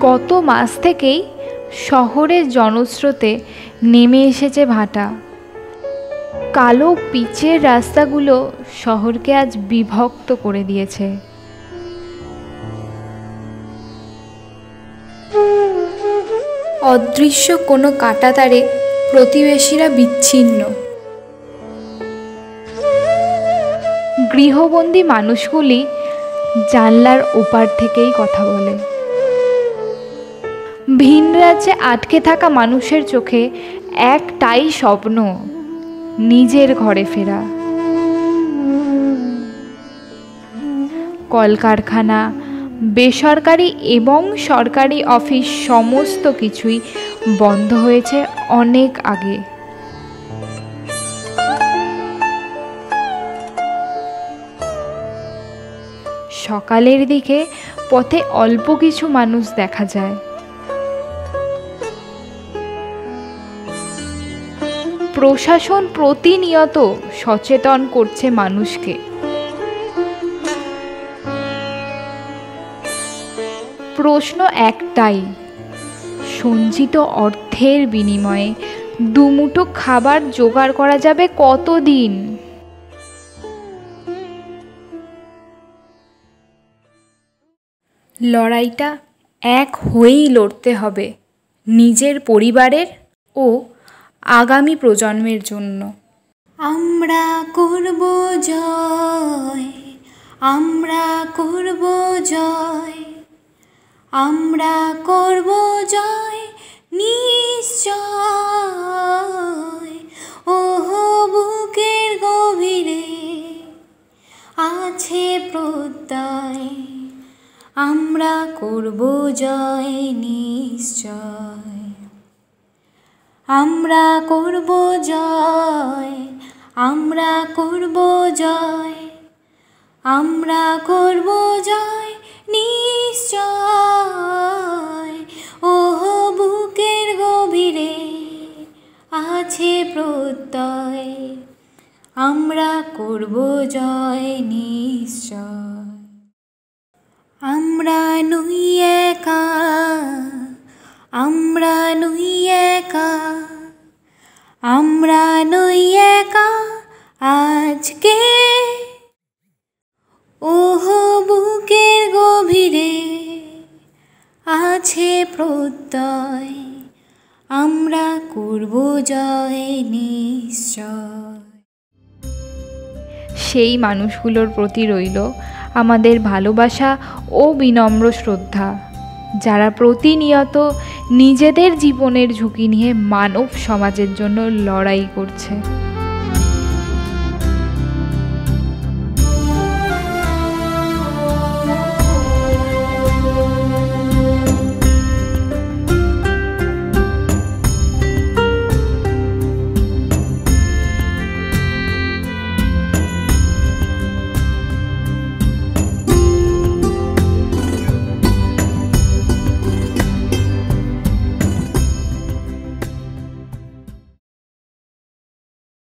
গত মাস থেকেই শহরের জনস্রোতে নেমে এসেছে ভাটা। কালো পিচের রাস্তাগুলো শহরকে আজ বিভক্ত করে দিয়েছে। অদৃশ্য কোনো কাটাতারে প্রতিবেশীরা বিচ্ছিন্ন। গৃহবন্দী মানুষগুলি জানলার ওপার থেকেই কথা বলে। ভিন রাজ্যে আটকে থাকা মানুষের চোখে একটাই স্বপ্ন, নিজের ঘরে ফেরা। কলকারখানা, বেসরকারি এবং সরকারি অফিস সমস্ত কিছুই বন্ধ হয়েছে অনেক আগে। সকালের দিকে পথে অল্প কিছু মানুষ দেখা যায়। প্রশাসন প্রতিনিয়ত সচেতন করছে মানুষকে। প্রশ্ন একটাই, সঞ্চিত অর্থের বিনিময়ে দুমুটো খাবার জোগাড় করা যাবে কতদিন? লড়াইটা এক হয়েই লড়তে হবে, নিজের পরিবারের ও আগামী প্রজন্মের জন্য। আমরা করব জয়, আমরা করব জয়, আমরা করব জয় নিশ্চয়। ওহ, বুকের গভীরে আছে প্রত্যয়, আমরা করব জয় নিশ্চয়। আমরা করব জয়, আমরা করব জয়, আমরা করব জয় নিশ্চয়। ওহ, বুকের গভীরে আছে প্রত্যয়, আমরা করব জয় নিশ্চয়। আমরা নই একা আছে প্রত্যয়। আমরা করব জয় নিশ্চয়। সেই মানুষগুলোর প্রতি রইল আমাদের ভালোবাসা ও বিনম্র শ্রদ্ধা। যারা প্রতিনিয়ত নিজেদের জীবনের ঝুঁকি নিয়ে মানব সমাজের জন্য লড়াই করছে।